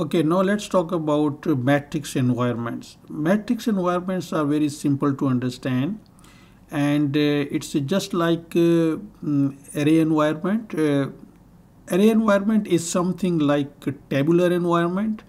Okay, now let's talk about matrix environments. Matrix environments are very simple to understand and uh, it's just like uh, mm, array environment. Uh, array environment is something like tabular environment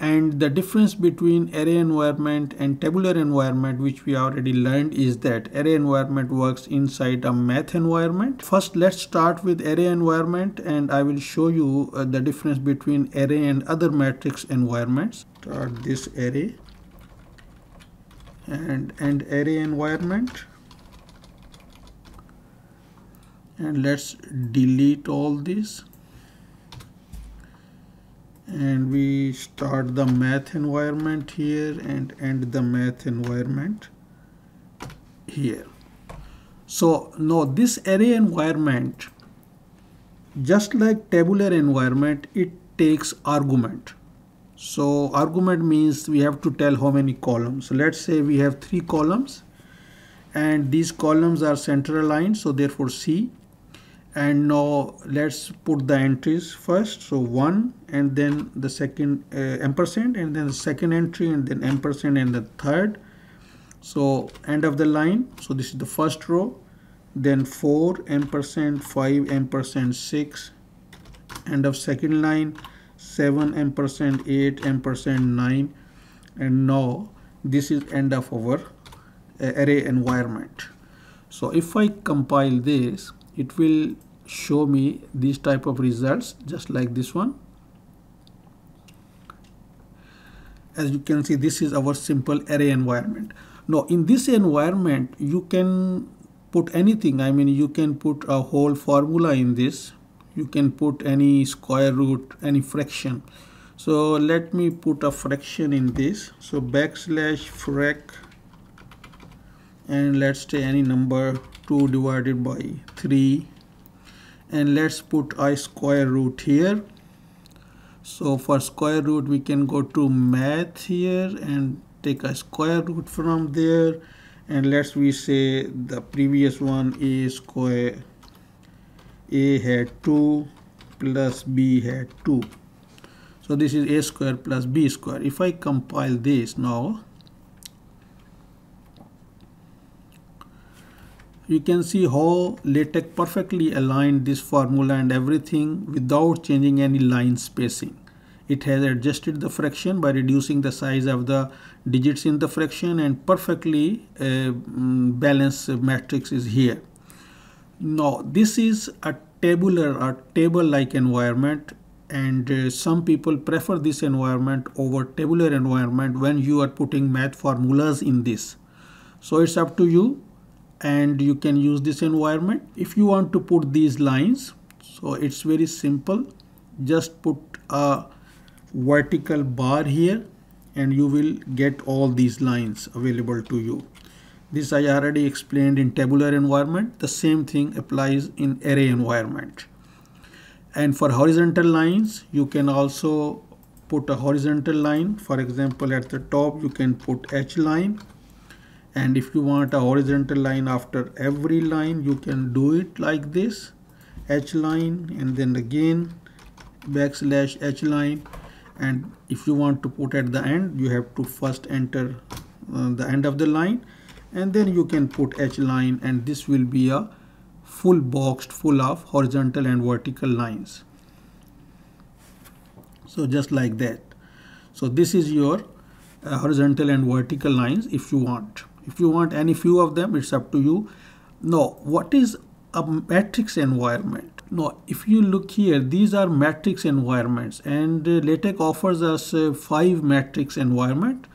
and the difference between array environment and tabular environment which we already learned is that array environment works inside a math environment. First let's start with array environment and i will show you uh, the difference between array and other matrix environments. Start this array and and array environment. And let's delete all this and we start the math environment here and end the math environment here. So now this array environment just like tabular environment it takes argument. So argument means we have to tell how many columns. So let's say we have three columns and these columns are center aligned so therefore C and now let's put the entries first. So one and then the second uh, ampersand and then the second entry and then ampersand and the third. So end of the line. So this is the first row. Then 4 ampersand 5 ampersand 6 end of second line 7 ampersand 8 ampersand 9 and now this is end of our uh, array environment. So if I compile this it will show me these type of results just like this one. As you can see this is our simple array environment. Now in this environment you can put anything. I mean you can put a whole formula in this. You can put any square root any fraction. So let me put a fraction in this. So backslash frac and let's say any number 2 divided by 3 and let's put a square root here. So for square root we can go to math here and take a square root from there. And let's we say the previous one a square a had 2 plus b had 2 so this is a square plus b square. If I compile this now you can see how LaTeX perfectly aligned this formula and everything without changing any line spacing. It has adjusted the fraction by reducing the size of the digits in the fraction and perfectly uh, mm, balanced matrix is here. Now this is a tabular or table-like environment and uh, some people prefer this environment over tabular environment when you are putting math formulas in this. So it's up to you and you can use this environment. If you want to put these lines so it's very simple. Just put a vertical bar here and you will get all these lines available to you. This I already explained in tabular environment. The same thing applies in array environment. And for horizontal lines you can also put a horizontal line. For example at the top you can put h line and if you want a horizontal line after every line you can do it like this. H line and then again backslash h line. And if you want to put at the end you have to first enter uh, the end of the line. And then you can put h line and this will be a full boxed full of horizontal and vertical lines. So just like that. So this is your uh, horizontal and vertical lines if you want if you want any few of them it's up to you. Now what is a matrix environment? Now if you look here these are matrix environments and uh, LaTeX offers us uh, five matrix environment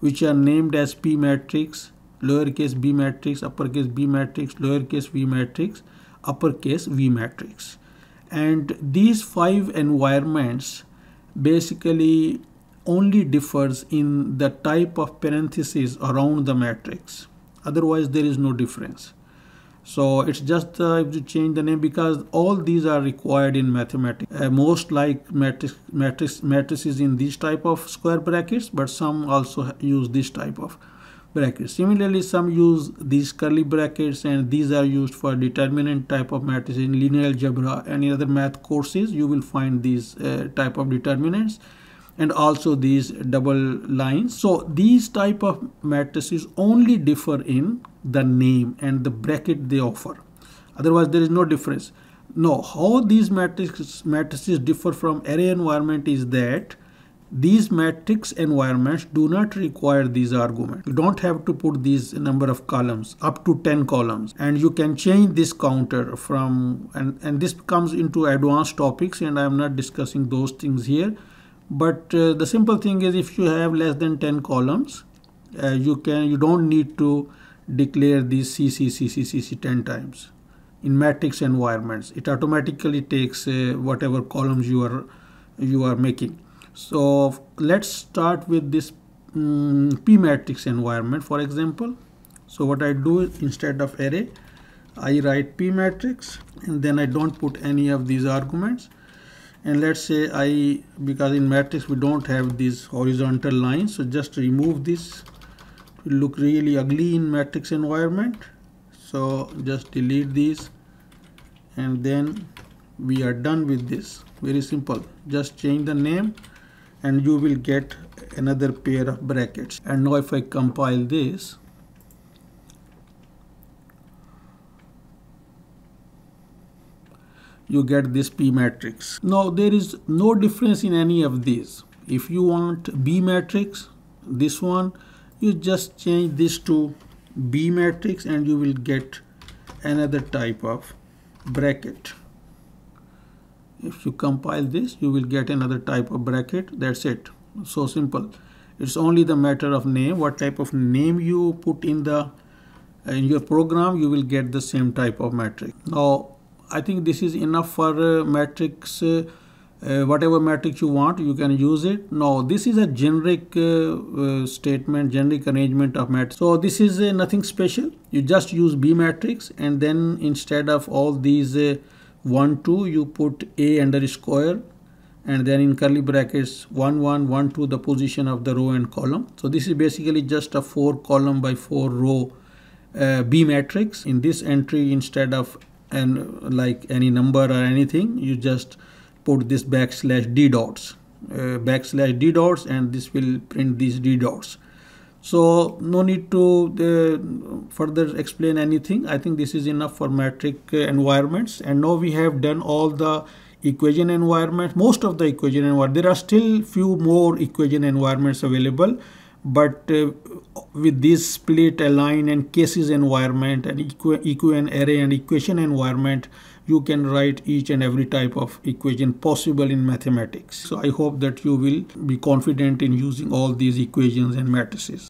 which are named as p matrix lowercase b matrix uppercase b matrix lowercase v matrix uppercase v matrix. And these five environments basically only differs in the type of parentheses around the matrix. Otherwise there is no difference. So it's just uh, if you change the name because all these are required in mathematics. Uh, most like matrix, matrix matrices in these type of square brackets but some also use this type of brackets. Similarly some use these curly brackets and these are used for determinant type of matrices in linear algebra. And in other math courses you will find these uh, type of determinants and also these double lines. So these type of matrices only differ in the name and the bracket they offer. Otherwise, there is no difference. No, how these matrices, matrices differ from array environment is that these matrix environments do not require these arguments. You don't have to put these number of columns up to 10 columns and you can change this counter from and, and this comes into advanced topics and I am not discussing those things here. But uh, the simple thing is if you have less than 10 columns, uh, you can you don't need to declare these CC, CC, CC 10 times. In matrix environments, it automatically takes uh, whatever columns you are you are making. So let's start with this um, P matrix environment for example. So what I do instead of array, I write P matrix and then I don't put any of these arguments. And let's say I, because in matrix we don't have these horizontal lines, so just remove this. It will look really ugly in matrix environment. So just delete these and then we are done with this. Very simple. Just change the name and you will get another pair of brackets and now if I compile this you get this P matrix. Now there is no difference in any of these. If you want B matrix, this one, you just change this to B matrix and you will get another type of bracket. If you compile this you will get another type of bracket. That's it. So simple. It's only the matter of name. What type of name you put in the in your program you will get the same type of matrix. Now i think this is enough for uh, matrix uh, uh, whatever matrix you want you can use it. Now this is a generic uh, uh, statement generic arrangement of matrix. So this is uh, nothing special. You just use b matrix and then instead of all these 1 2 you put a underscore and then in curly brackets 1 1 1 2 the position of the row and column. So this is basically just a 4 column by 4 row b matrix. In this entry instead of and like any number or anything you just put this backslash d dots uh, backslash d dots and this will print these d dots so no need to uh, further explain anything. I think this is enough for metric uh, environments. And now we have done all the equation environments, most of the equation environment. There are still few more equation environments available, but uh, with this split, align, and cases environment, and equ array and equation environment, you can write each and every type of equation possible in mathematics. So I hope that you will be confident in using all these equations and matrices.